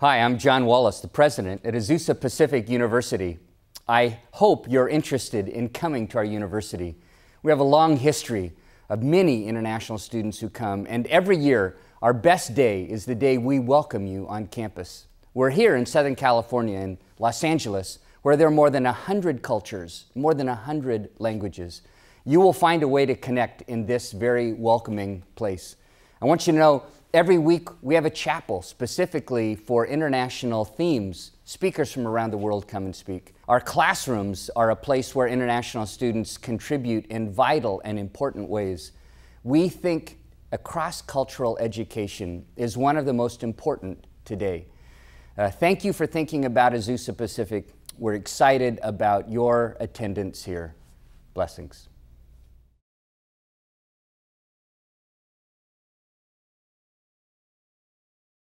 Hi, I'm Jon Wallace, the president at Azusa Pacific University. I hope you're interested in coming to our university. We have a long history of many international students who come, and every year, our best day is the day we welcome you on campus. We're here in Southern California, in Los Angeles, where there are more than 100 cultures, more than 100 languages. You will find a way to connect in this very welcoming place. I want you to know Every week, we have a chapel specifically for international themes. Speakers from around the world come and speak. Our classrooms are a place where international students contribute in vital and important ways. We think a cross cultural education is one of the most important today. Uh, thank you for thinking about Azusa Pacific. We're excited about your attendance here. Blessings.